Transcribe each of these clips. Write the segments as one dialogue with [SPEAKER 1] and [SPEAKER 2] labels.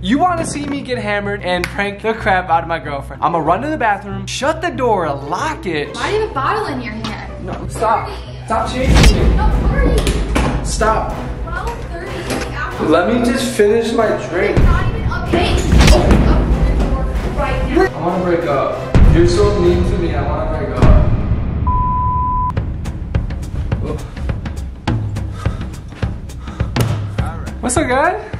[SPEAKER 1] You want to see me get hammered and prank the crap out of my girlfriend. I'm gonna run to the bathroom, shut the door, lock it.
[SPEAKER 2] Why do you have a bottle in your hand?
[SPEAKER 1] No, stop. Stop chasing me.
[SPEAKER 2] No, 30.
[SPEAKER 1] Stop.
[SPEAKER 2] 12, 30.
[SPEAKER 1] Let me just finish my drink.
[SPEAKER 2] not even okay. Open the door right now.
[SPEAKER 1] I wanna break up. You're so mean to me, I wanna break up. What's up, guys?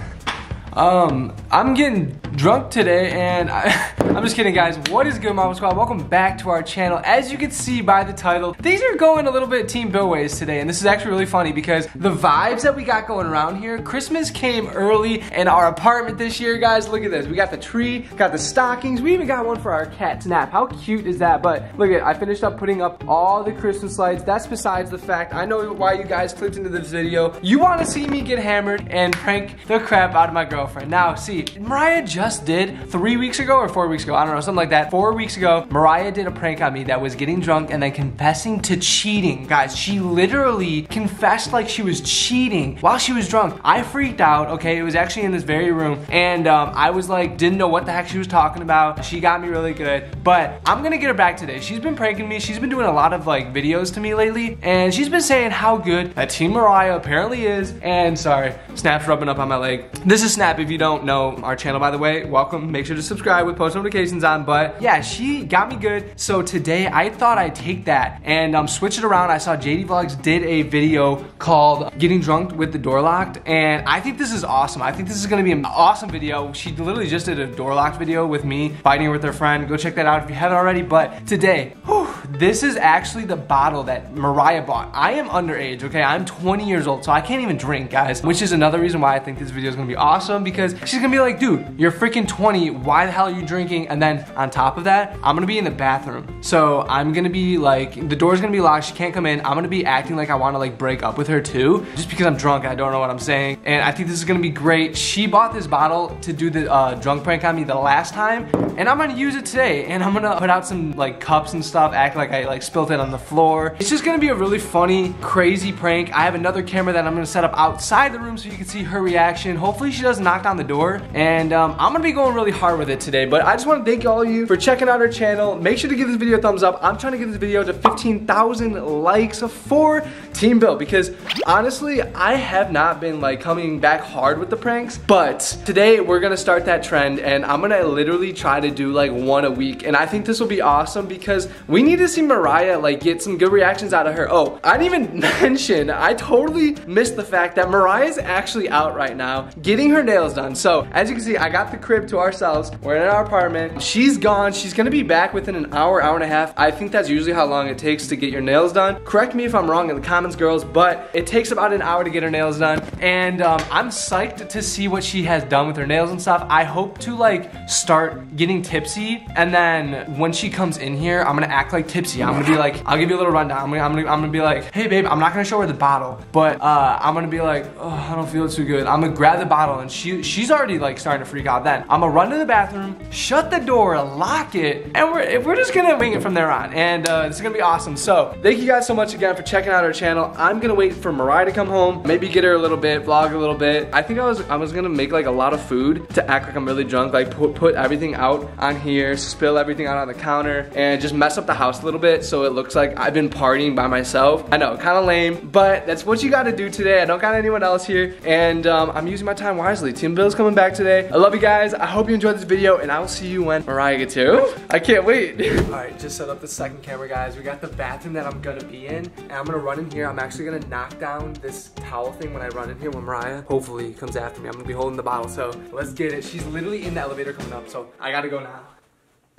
[SPEAKER 1] Um, I'm getting drunk today and I, I'm just kidding guys. What is good Marvel Squad? Welcome back to our channel. As you can see by the title, things are going a little bit Team Bill ways today and this is actually really funny because the vibes that we got going around here, Christmas came early in our apartment this year guys. Look at this. We got the tree, got the stockings. We even got one for our cat Snap. How cute is that? But look at I finished up putting up all the Christmas lights. That's besides the fact. I know why you guys clicked into this video. You want to see me get hammered and prank the crap out of my girlfriend. Now, see, Mariah just did three weeks ago or four weeks ago, I don't know, something like that. Four weeks ago, Mariah did a prank on me that was getting drunk and then confessing to cheating. Guys, she literally confessed like she was cheating while she was drunk. I freaked out, okay? It was actually in this very room and um, I was like, didn't know what the heck she was talking about. She got me really good, but I'm gonna get her back today. She's been pranking me. She's been doing a lot of like videos to me lately and she's been saying how good that Team Mariah apparently is. And sorry, Snap's rubbing up on my leg. This is Snap if you don't know our channel, by the way. Welcome. Make sure to subscribe with post notifications on. But yeah, she got me good. So today I thought I'd take that and um, switch it around. I saw JD Vlogs did a video called Getting Drunk with the Door Locked. And I think this is awesome. I think this is gonna be an awesome video. She literally just did a door locked video with me fighting with her friend. Go check that out if you haven't already. But today, whew, this is actually the bottle that Mariah bought. I am underage, okay? I'm 20 years old, so I can't even drink, guys. Which is another reason why I think this video is gonna be awesome because she's gonna be like, dude, you're freaking 20. Why the hell are you drinking? And then on top of that, I'm gonna be in the bathroom. So I'm gonna be like, the door's gonna be locked. She can't come in. I'm gonna be acting like I wanna like break up with her too, just because I'm drunk and I don't know what I'm saying. And I think this is gonna be great. She bought this bottle to do the uh, drunk prank on me the last time, and I'm gonna use it today. And I'm gonna put out some like cups and stuff, act like I like spilled it on the floor. It's just gonna be a really funny, crazy prank. I have another camera that I'm gonna set up outside the room so you can see her reaction. Hopefully she doesn't knock down the door. And um, I'm gonna be going really hard with it today. But I just wanna thank all of you for checking out our channel. Make sure to give this video a thumbs up. I'm trying to get this video to 15,000 likes for Team Bill because honestly, I have not been like coming back hard with the pranks. But today we're gonna start that trend and I'm gonna literally try to do like one a week. And I think this will be awesome because we need to see Mariah like get some good reactions out of her. Oh, I didn't even mention, I totally missed the fact that Mariah's actually out right now getting her nails done. So as you can see, I got the crib to ourselves. We're in our apartment. She's gone. She's gonna be back within an hour, hour and a half. I think that's usually how long it takes to get your nails done. Correct me if I'm wrong in the comments, girls, but it takes about an hour to get her nails done. And um, I'm psyched to see what she has done with her nails and stuff. I hope to like start getting tipsy. And then when she comes in here, I'm gonna act like tipsy. I'm gonna be like, I'll give you a little rundown. I'm gonna, I'm gonna, I'm gonna be like, hey babe, I'm not gonna show her the bottle, but uh, I'm gonna be like, oh, I don't feel too good. I'm gonna grab the bottle and she, she's already like starting to freak out I'm gonna run to the bathroom, shut the door, lock it, and we're, we're just gonna wing it from there on. And uh, is gonna be awesome. So thank you guys so much again for checking out our channel. I'm gonna wait for Mariah to come home, maybe get her a little bit, vlog a little bit. I think I was, I was gonna make like a lot of food to act like I'm really drunk, like put, put everything out on here, spill everything out on the counter, and just mess up the house a little bit so it looks like I've been partying by myself. I know, kind of lame, but that's what you gotta do today. I don't got anyone else here, and um, I'm using my time wisely. Team Bill's coming back today. I love you guys. I hope you enjoyed this video, and I will see you when Mariah gets here. I can't wait. All right, just set up the second camera, guys. We got the bathroom that I'm gonna be in, and I'm gonna run in here. I'm actually gonna knock down this towel thing when I run in here when Mariah hopefully comes after me. I'm gonna be holding the bottle, so let's get it. She's literally in the elevator coming up, so I gotta go now.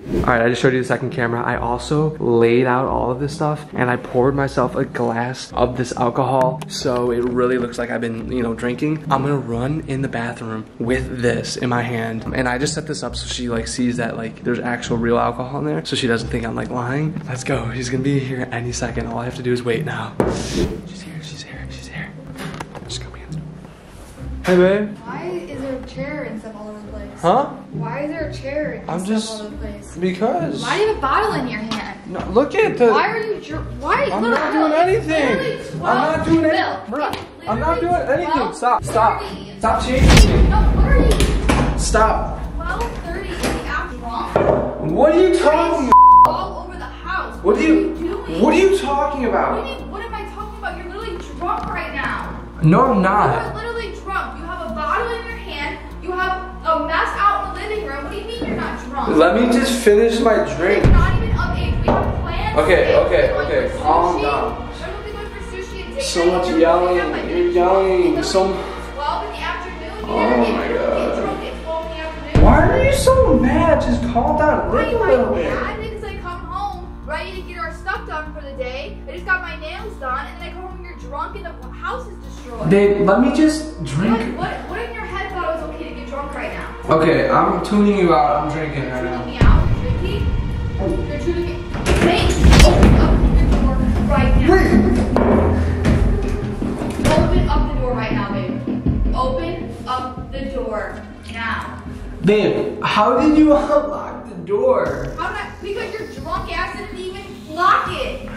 [SPEAKER 1] All right, I just showed you the second camera. I also laid out all of this stuff and I poured myself a glass of this alcohol so it really looks like I've been, you know, drinking. I'm gonna run in the bathroom with this in my hand and I just set this up so she like sees that like there's actual real alcohol in there so she doesn't think I'm like lying. Let's go. She's gonna be here any second. All I have to do is wait now. She's here, she's here, she's here. She's coming in. Hey, babe.
[SPEAKER 2] Why is there a chair and stuff all over the place?
[SPEAKER 1] Huh?
[SPEAKER 2] Why is there a chair
[SPEAKER 1] I'm just-
[SPEAKER 2] all over the place?
[SPEAKER 1] Because.
[SPEAKER 2] Why do you have a bottle in your hand?
[SPEAKER 1] No, look at the.
[SPEAKER 2] Why are you dr- why?
[SPEAKER 1] I'm
[SPEAKER 2] look,
[SPEAKER 1] not doing anything. I'm not doing anything. I'm not doing anything. Stop, stop.
[SPEAKER 2] 30.
[SPEAKER 1] Stop chasing me.
[SPEAKER 2] No, what are you?
[SPEAKER 1] Stop.
[SPEAKER 2] 12:30 in the afternoon.
[SPEAKER 1] What are you talking?
[SPEAKER 2] All over the house.
[SPEAKER 1] What are you?
[SPEAKER 2] doing?
[SPEAKER 1] What are you talking about?
[SPEAKER 2] do you- what am I talking about? You're literally drunk right now.
[SPEAKER 1] No, I'm not.
[SPEAKER 2] You're literally drunk. You have a bottle in your hand. You have Oh, a mess out in the living room. What do you mean you're not drunk?
[SPEAKER 1] Let me just finish my drink.
[SPEAKER 2] not even of age. We have plans.
[SPEAKER 1] Okay, okay, okay, calm down.
[SPEAKER 2] We're going to be going for sushi and date
[SPEAKER 1] So much
[SPEAKER 2] You're
[SPEAKER 1] yelling.
[SPEAKER 2] up
[SPEAKER 1] You're yelling.
[SPEAKER 2] 12
[SPEAKER 1] So-
[SPEAKER 2] in the afternoon.
[SPEAKER 1] Oh my God.
[SPEAKER 2] Get drunk at 12 in the afternoon.
[SPEAKER 1] Why are you so mad? Just calm down. Look a little bit.
[SPEAKER 2] mad? Because I come home ready to get our stuff done for the day. I just got my nails done, and then I come home and you're drunk and the house is destroyed.
[SPEAKER 1] Babe, let me just drink.
[SPEAKER 2] what, what Okay,
[SPEAKER 1] I'm tuning you out. I'm drinking right
[SPEAKER 2] Tuning
[SPEAKER 1] now.
[SPEAKER 2] me out? You're drinking? You're tuning me open oh, up right now. Open up the door right now, babe. Open up the door now.
[SPEAKER 1] Babe, how did you unlock the door?
[SPEAKER 2] How did I? Because your drunk ass didn't even lock it.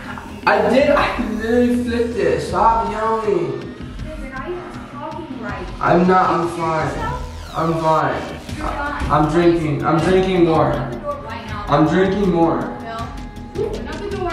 [SPEAKER 1] I did. I literally flipped it. Stop yelling.
[SPEAKER 2] Babe, you're not even talking right.
[SPEAKER 1] I'm not. I'm fine. I'm fine. I'm drinking. I'm drinking more.
[SPEAKER 2] Open up the door right now.
[SPEAKER 1] I'm drinking more.
[SPEAKER 2] No. Open up the door.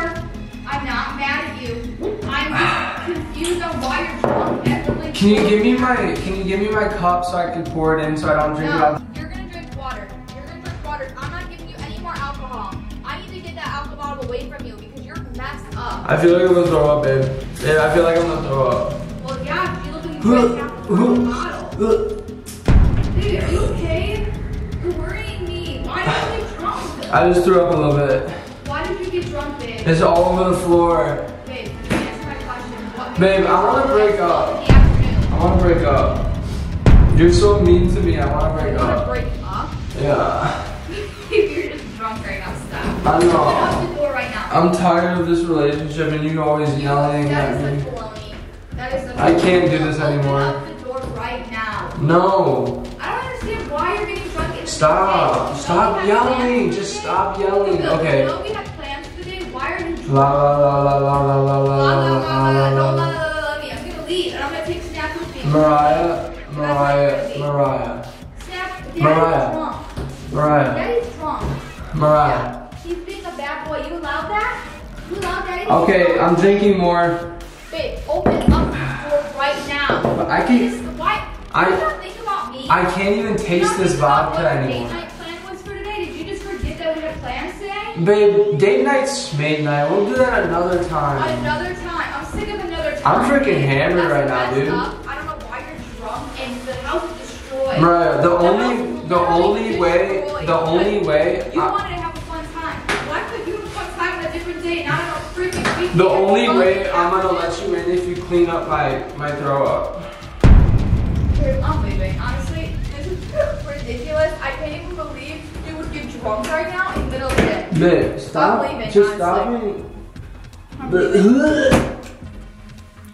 [SPEAKER 2] I'm not mad at you. I'm confused on why you're drunk.
[SPEAKER 1] Can you give me my? Can you give me my cup so I can pour it in so I don't drink it
[SPEAKER 2] No,
[SPEAKER 1] out?
[SPEAKER 2] you're gonna drink water. You're gonna drink water. I'm not giving you any more alcohol. I need to get that alcohol bottle away from you because you're messed up.
[SPEAKER 1] I feel like I'm gonna throw up, babe. Babe, I feel like I'm gonna throw up.
[SPEAKER 2] Well, yeah, you look like you drank half the bottle.
[SPEAKER 1] I just threw up a little bit.
[SPEAKER 2] Why did you get drunk, babe?
[SPEAKER 1] It's all over the floor.
[SPEAKER 2] Babe, answer my question.
[SPEAKER 1] Babe, I wanna break up.
[SPEAKER 2] In the afternoon.
[SPEAKER 1] I wanna break up. You're so mean to me. I wanna break
[SPEAKER 2] You wanna
[SPEAKER 1] up.
[SPEAKER 2] break up?
[SPEAKER 1] Yeah.
[SPEAKER 2] You're just drunk right now. Stop.
[SPEAKER 1] I know.
[SPEAKER 2] up the door right now.
[SPEAKER 1] I'm tired of this relationship and you always yelling
[SPEAKER 2] That
[SPEAKER 1] at
[SPEAKER 2] is
[SPEAKER 1] me.
[SPEAKER 2] That is
[SPEAKER 1] I can't do this anymore.
[SPEAKER 2] up the door right now.
[SPEAKER 1] No. Stop. Stop
[SPEAKER 2] You know we had
[SPEAKER 1] yelling. Just stop yelling. Okay.
[SPEAKER 2] Know we had plans today. Why are you?
[SPEAKER 1] La la la la la la la la
[SPEAKER 2] La, la,
[SPEAKER 1] la
[SPEAKER 2] la, la,
[SPEAKER 1] la
[SPEAKER 2] la,
[SPEAKER 1] la
[SPEAKER 2] Don't
[SPEAKER 1] la.
[SPEAKER 2] la, la, la, la me. I'm gonna leave and I'm gonna take Snap with me.
[SPEAKER 1] Mariah, Mariah, Mariah,
[SPEAKER 2] Snap.
[SPEAKER 1] Mariah. Mariah,
[SPEAKER 2] Daddy's drunk.
[SPEAKER 1] Mariah.
[SPEAKER 2] He's being a bad boy. You allowed that? You allowed to
[SPEAKER 1] Okay? I'm drinking more.
[SPEAKER 2] Babe, open up the door right now.
[SPEAKER 1] I can-
[SPEAKER 2] Why?
[SPEAKER 1] I- I can't even
[SPEAKER 2] You
[SPEAKER 1] taste this vodka anymore.
[SPEAKER 2] Date night plan was for today. Did you just forget that we had plans today?
[SPEAKER 1] Babe, date night's mate night. We'll do that another time.
[SPEAKER 2] Another time. I'm sick of another time.
[SPEAKER 1] I'm freaking hammered
[SPEAKER 2] That's
[SPEAKER 1] right now, dude.
[SPEAKER 2] Up. I don't know why you're drunk and the house is destroyed.
[SPEAKER 1] Mariah, the
[SPEAKER 2] The
[SPEAKER 1] only, the only way,
[SPEAKER 2] destroyed.
[SPEAKER 1] the only way,
[SPEAKER 2] You
[SPEAKER 1] I-
[SPEAKER 2] wanted to have a fun time. Why could you have a fun time on a different day, not on a freaking weekend?
[SPEAKER 1] the only way I'm gonna let you in if you clean up my, my throw up.
[SPEAKER 2] Dude, I'm leaving. Honestly, this is ridiculous. I can't even believe you would get drunk right now in the middle of the day.
[SPEAKER 1] Babe, stop,
[SPEAKER 2] leaving,
[SPEAKER 1] just stop
[SPEAKER 2] honestly.
[SPEAKER 1] me.
[SPEAKER 2] I'm leaving.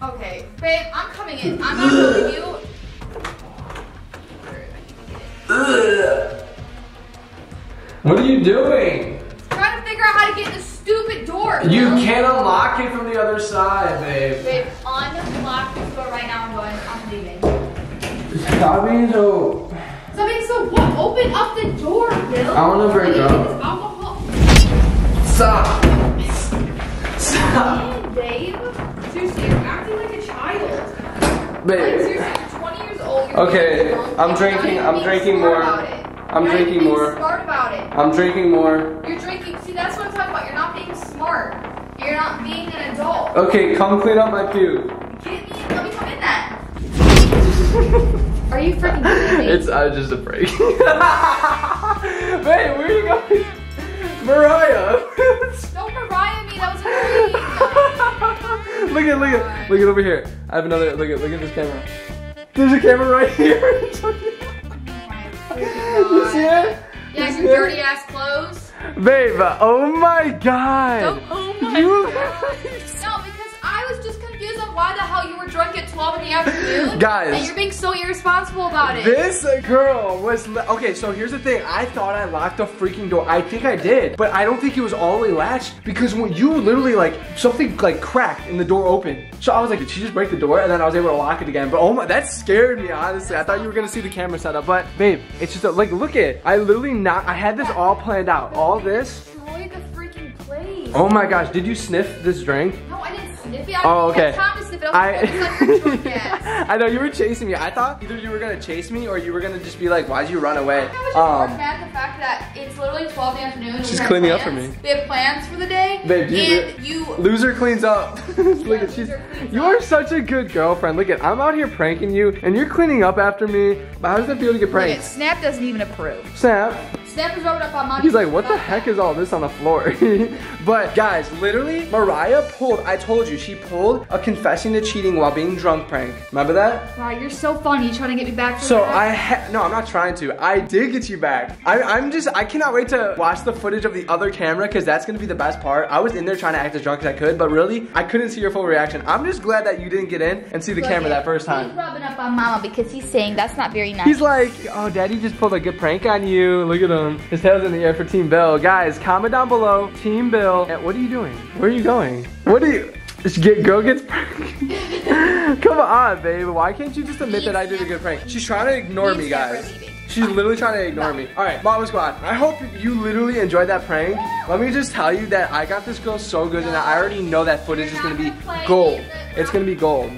[SPEAKER 2] Okay, babe, I'm coming in. I'm not telling you.
[SPEAKER 1] What are you doing?
[SPEAKER 2] Trying to figure out how to get in the stupid door.
[SPEAKER 1] You
[SPEAKER 2] Bill.
[SPEAKER 1] can't unlock it from the other side, babe.
[SPEAKER 2] Babe, unlock this door right now. I'm going. I'm leaving.
[SPEAKER 1] Stop being so.
[SPEAKER 2] Stop babe, so what? Open up the door.
[SPEAKER 1] I wanna break up.
[SPEAKER 2] get this alcohol.
[SPEAKER 1] Stop. Stop.
[SPEAKER 2] Dave. Seriously, you're acting like a child.
[SPEAKER 1] Babe.
[SPEAKER 2] seriously, you're 20 years old.
[SPEAKER 1] Okay, I'm drinking- I'm drinking more. I'm
[SPEAKER 2] You're
[SPEAKER 1] drinking more.
[SPEAKER 2] Smart about it.
[SPEAKER 1] I'm drinking more.
[SPEAKER 2] You're drinking. See, that's what I'm talking about. You're not being smart. You're not being an adult.
[SPEAKER 1] Okay, come clean up my puke.
[SPEAKER 2] Get me. Let me come in then. Are you freaking kidding me?
[SPEAKER 1] It's uh, just a break. Babe, where are you going? Mariah.
[SPEAKER 2] Don't Mariah me. That was annoying.
[SPEAKER 1] look at, look at, look at over here. I have another. Look at, look at this camera. There's a camera right here. you see it?
[SPEAKER 2] Yeah,
[SPEAKER 1] You
[SPEAKER 2] your dirty ass clothes.
[SPEAKER 1] Babe, oh my god.
[SPEAKER 2] Don't- oh my
[SPEAKER 1] You-
[SPEAKER 2] God. 12 in the afternoon.
[SPEAKER 1] Guys.
[SPEAKER 2] And you're being so irresponsible about it.
[SPEAKER 1] This girl was okay. So here's the thing. I thought I locked the freaking door. I think I did, but I don't think it was all the way latched because when you literally like something like cracked and the door opened. So I was like, did she just break the door? And then I was able to lock it again. But oh my, that scared me honestly. I thought you were gonna see the camera setup, but babe, it's just a, like look at. I literally not. I had this all planned out. All this.
[SPEAKER 2] Destroy the freaking place.
[SPEAKER 1] Oh my gosh, did you sniff this drink?
[SPEAKER 2] No, I didn't sniff it. I
[SPEAKER 1] Oh, okay.
[SPEAKER 2] Have time to sniff it. I like.
[SPEAKER 1] I, I know you were chasing me. I thought either you were gonna chase me or you were gonna just be like, why'd you run away?
[SPEAKER 2] I was just
[SPEAKER 1] Um,
[SPEAKER 2] more mad at the fact that it's literally 12 in the afternoon.
[SPEAKER 1] She's
[SPEAKER 2] we have
[SPEAKER 1] cleaning up for me.
[SPEAKER 2] We have plans for the day.
[SPEAKER 1] Babe, do you-
[SPEAKER 2] and you.
[SPEAKER 1] Loser cleans up. Look at she's. You are such a good girlfriend. Look at I'm out here pranking you, and you're cleaning up after me. But how does that feel to get
[SPEAKER 2] Look at
[SPEAKER 1] pranked?
[SPEAKER 2] Snap doesn't even approve.
[SPEAKER 1] Snap.
[SPEAKER 2] Snap is rubbing up on mommy.
[SPEAKER 1] He's like, what the heck is all this on the floor? but guys, literally, Mariah pulled. I told you, she pulled a confessing to cheating while being drunk prank. Remember that?
[SPEAKER 2] Wow, you're so funny. You trying to get me back
[SPEAKER 1] So
[SPEAKER 2] that?
[SPEAKER 1] I ha- no, I'm not trying to. I did get you back. I, I'm just I cannot wait to watch the footage of the other camera because that's gonna be the best part. I was in there trying to act as drunk as I could, but really I couldn't see your full reaction. I'm just glad that you didn't get in and see the camera that first time.
[SPEAKER 2] He's rubbing up on mama because he's saying that's not very nice.
[SPEAKER 1] He's like, oh, daddy just pulled a good prank on you. Look at him. Um, his tail's in the air for Team Bill. Guys, comment down below. Team Bill. What are you doing? Where are you going? What are you? Just Get, go get pranked. Come on, babe. Why can't you just admit that I did a good prank? She's trying to ignore me,
[SPEAKER 2] He's
[SPEAKER 1] guys. She's literally trying to ignore me. All right, Mama Squad. I hope you literally enjoyed that prank. Let me just tell you that I got this girl so good, and I already know that footage is gonna be gold. It's gonna be gold.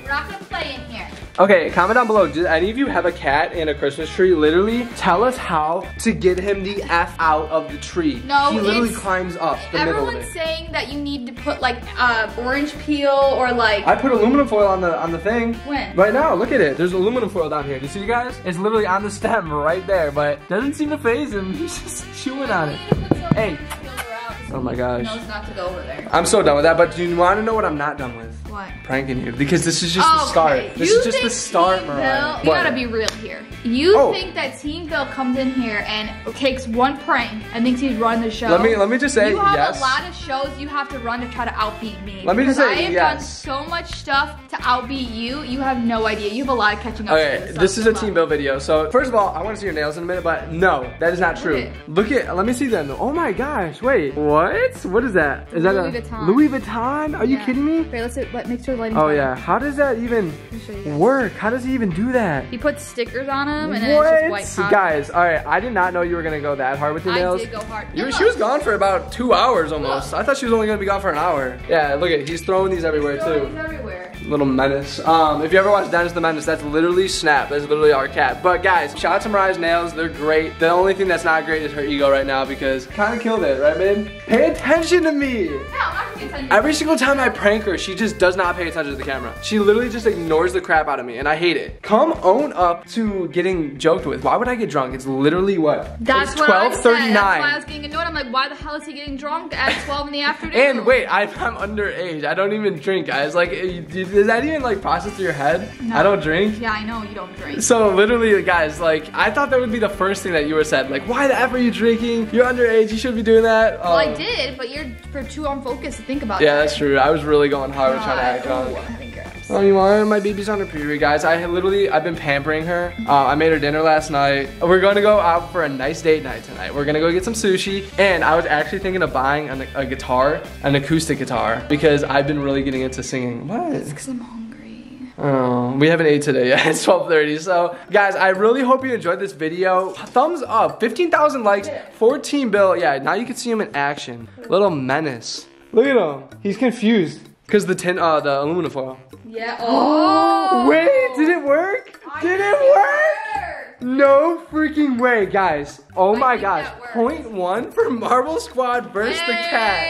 [SPEAKER 1] Okay, comment down below. Do any of you have a cat and a Christmas tree? Literally, tell us how to get him the F out of the tree.
[SPEAKER 2] No,
[SPEAKER 1] He literally climbs up the middle of
[SPEAKER 2] Everyone's saying that you need to put like uh, orange peel or like.
[SPEAKER 1] I put aluminum foil on the on the thing.
[SPEAKER 2] When?
[SPEAKER 1] Right now, look at it. There's aluminum foil down here. Do you see, you guys? It's literally on the stem right there, but doesn't seem to phase him. He's just chewing on it. Hey. Oh my gosh.
[SPEAKER 2] Knows not to go over there.
[SPEAKER 1] I'm so done with that, but do you want to know what I'm not done with?
[SPEAKER 2] What?
[SPEAKER 1] Pranking you. Because this is just the
[SPEAKER 2] oh,
[SPEAKER 1] start. This
[SPEAKER 2] you
[SPEAKER 1] is just the start, Mariah.
[SPEAKER 2] Bill, you gotta be real here. You
[SPEAKER 1] Oh.
[SPEAKER 2] think that Team Bill comes in here and takes one prank and thinks he's running the show?
[SPEAKER 1] Let me- let me just say
[SPEAKER 2] you have
[SPEAKER 1] yes.
[SPEAKER 2] a lot of shows you have to run to try to outbeat me.
[SPEAKER 1] Let me just say
[SPEAKER 2] I have done so much stuff to outbeat you. You have no idea. You have a lot of catching up.
[SPEAKER 1] Okay,
[SPEAKER 2] do,
[SPEAKER 1] this is a team Bill video. So first of all, I want to see your nails in a minute, but no, that is not true.
[SPEAKER 2] it.
[SPEAKER 1] Look at, let me see them. Oh my gosh, wait, what? What is that? Is that
[SPEAKER 2] Louis
[SPEAKER 1] a
[SPEAKER 2] Vuitton.
[SPEAKER 1] Louis Vuitton? Are you
[SPEAKER 2] Yeah.
[SPEAKER 1] kidding me?
[SPEAKER 2] Wait, let's let, make sure the lighting's
[SPEAKER 1] Oh
[SPEAKER 2] better.
[SPEAKER 1] yeah, how does that even
[SPEAKER 2] Let me show you guys.
[SPEAKER 1] work? How does he even do that?
[SPEAKER 2] He puts stickers on them and then it's just white
[SPEAKER 1] What?
[SPEAKER 2] powder.
[SPEAKER 1] Guys, all right, I did not know you were gonna go that hard with your nails.
[SPEAKER 2] I
[SPEAKER 1] nails.
[SPEAKER 2] did go hard.
[SPEAKER 1] You,
[SPEAKER 2] Look,
[SPEAKER 1] she was gone for about two hours almost.
[SPEAKER 2] Look.
[SPEAKER 1] I thought she was only gonna be gone for an hour. Yeah, look at, he's throwing these everywhere too.
[SPEAKER 2] It's everywhere.
[SPEAKER 1] Little menace. Um, if you ever watch Dennis the Menace, that's literally Snap. That's literally our cat. But guys, shout out to Mariah's nails. They're great. The only thing that's not great is her ego right now because kind of killed it, right, babe? Pay attention to me.
[SPEAKER 2] No, I'm not gonna tell you.
[SPEAKER 1] Every single time I prank her, she just does not pay attention to the camera. She literally just ignores the crap out of me, and I hate it. Come own up to getting joked with. Why would I get drunk? It's literally what?
[SPEAKER 2] That's
[SPEAKER 1] it's
[SPEAKER 2] what I said. That's why I was getting annoyed. I'm like, why the hell is he getting drunk at 12 in the afternoon?
[SPEAKER 1] And wait, I'm, I'm underage. I don't even drink, guys. Like, eh, does that even like process through your head?
[SPEAKER 2] No.
[SPEAKER 1] I don't drink.
[SPEAKER 2] Yeah, I know you don't drink.
[SPEAKER 1] So literally, guys, like I thought that would be the first thing that you were said. Like, why the f are you drinking? You're underage. You shouldn't be doing that.
[SPEAKER 2] Well, I
[SPEAKER 1] Um,
[SPEAKER 2] did, but you're for too unfocused think about
[SPEAKER 1] Yeah,
[SPEAKER 2] that.
[SPEAKER 1] that's true. I was really going hard with trying to act
[SPEAKER 2] God,
[SPEAKER 1] drunk.
[SPEAKER 2] I'm having.
[SPEAKER 1] Oh, you are? My baby's on her period, guys. I literally, I've been pampering her. Uh, I made her dinner last night. We're going to go out for a nice date night tonight. We're gonna go get some sushi, and I was actually thinking of buying a, a guitar, an acoustic guitar, because I've been really getting into singing. What?
[SPEAKER 2] Because I'm hungry.
[SPEAKER 1] Oh, we haven't ate today yet. It's 12:30. So, guys, I really hope you enjoyed this video. Thumbs up. 15,000 likes. 14 bill. Yeah, now you can see him in action. Little menace. Look at him. He's confused because the tin, uh, the aluminum foil.
[SPEAKER 2] Yeah. Oh.
[SPEAKER 1] Wait, did it work? Did it work? No freaking way, guys. Oh
[SPEAKER 2] I
[SPEAKER 1] my gosh.
[SPEAKER 2] that
[SPEAKER 1] Point one for Marvel Squad versus the cat.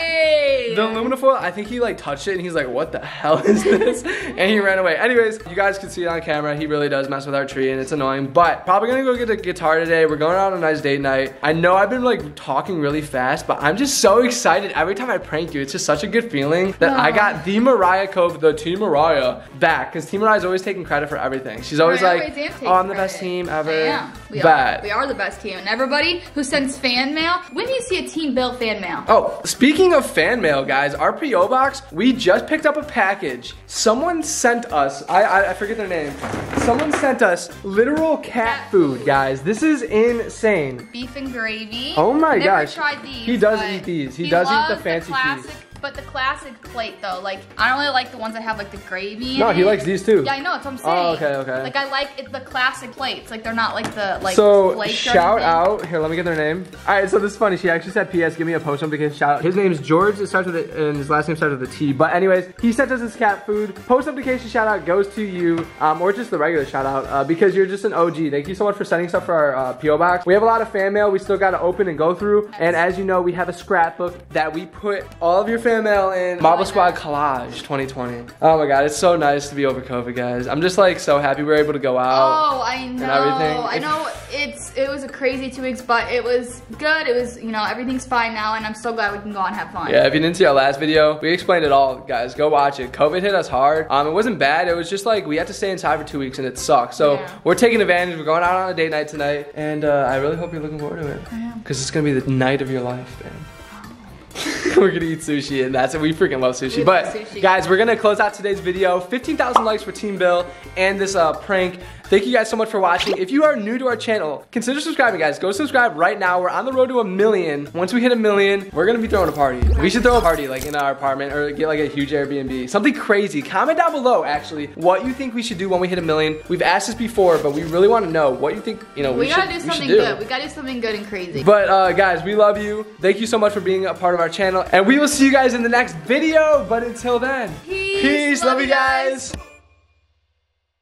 [SPEAKER 1] The aluminum foil, I think he like touched it and he's like, what the hell is this? and he ran away. Anyways, you guys can see it on camera. He really does mess with our tree and it's annoying. But probably gonna go get a guitar today. We're going out on a nice date night. I know I've been like talking really fast, but I'm just so excited. Every time I prank you, it's just such a good feeling that I got the Mariah Cove, the Team Mariah back. Because Team Mariah's always taking credit for everything. She's always
[SPEAKER 2] I
[SPEAKER 1] like,
[SPEAKER 2] always
[SPEAKER 1] oh, I'm the best team ever.
[SPEAKER 2] I am. We
[SPEAKER 1] but
[SPEAKER 2] are. We are the best team. And everybody who sends fan mail, when do you see a Team Bill fan mail?
[SPEAKER 1] Oh, speaking of fan mail, guys. Our PO box. We just picked up a package. Someone sent us. I I, I forget their name. Someone sent us literal cat food, guys. This is insane.
[SPEAKER 2] Beef and gravy.
[SPEAKER 1] Oh my
[SPEAKER 2] Never
[SPEAKER 1] gosh.
[SPEAKER 2] tried these.
[SPEAKER 1] He does eat these. He does eat the fancy
[SPEAKER 2] classic,
[SPEAKER 1] cheese.
[SPEAKER 2] But the classic plate though, like I don't really like the ones that have like the gravy.
[SPEAKER 1] No, he
[SPEAKER 2] it.
[SPEAKER 1] likes these too.
[SPEAKER 2] Yeah, I know. That's what I'm saying.
[SPEAKER 1] Oh, okay, okay.
[SPEAKER 2] Like I like it, the classic plates. Like they're not like the like.
[SPEAKER 1] so shout out here. Let me get their name. All right. So this is funny. She actually said, "P.S. Give me a post notification shout out." His name is George. It starts with a, and his last name starts with a T. But anyways, he sent us his cat food. Post notification shout out goes to you, um, or just the regular shout out uh, because you're just an OG. Thank you so much for sending stuff for our uh, PO box. We have a lot of fan mail. We still got to open and go through. And as you know, we have a scrapbook that we put all of your fan mail in. Marble Squad collage 2020. Oh my God, it's so nice to be over COVID, guys. I'm just like so happy we were able to go out.
[SPEAKER 2] Oh, I know.
[SPEAKER 1] everything.
[SPEAKER 2] I know it's it was a crazy two weeks, but it was good. It was you know everything's fine now, and I'm so glad we can go out and have fun.
[SPEAKER 1] Yeah, if you didn't see our last video, we explained it all, guys. Go watch it. COVID hit us hard. Um, it wasn't bad. It was just like we had to stay inside for two weeks and it sucked. So
[SPEAKER 2] Yeah.
[SPEAKER 1] we're taking advantage. We're going out on a date night tonight, and uh, I really hope you're looking forward to it.
[SPEAKER 2] I am.
[SPEAKER 1] Because it's gonna be the night of your life, man. we're gonna eat sushi, and that's it. We freaking love sushi.
[SPEAKER 2] We
[SPEAKER 1] but
[SPEAKER 2] love sushi.
[SPEAKER 1] guys, we're gonna close out today's video. 15,000 likes for Team Bill and this uh, prank. Thank you guys so much for watching. If you are new to our channel, consider subscribing, guys. Go subscribe right now. We're on the road to a million. Once we hit a million, we're gonna be throwing a party. We should throw a party like in our apartment or get like a huge Airbnb. Something crazy. Comment down below actually what you think we should do when we hit a million. We've asked this before, but we really want to know what you think. You know, we,
[SPEAKER 2] We, gotta
[SPEAKER 1] should,
[SPEAKER 2] do
[SPEAKER 1] we
[SPEAKER 2] something
[SPEAKER 1] should do.
[SPEAKER 2] good. We gotta do something good and crazy.
[SPEAKER 1] But uh, guys, we love you. Thank you so much for being a part of our channel, and we will see you guys in the next video. But until then,
[SPEAKER 2] Peace.
[SPEAKER 1] Love,
[SPEAKER 2] Love
[SPEAKER 1] you
[SPEAKER 2] you guys.
[SPEAKER 1] guys.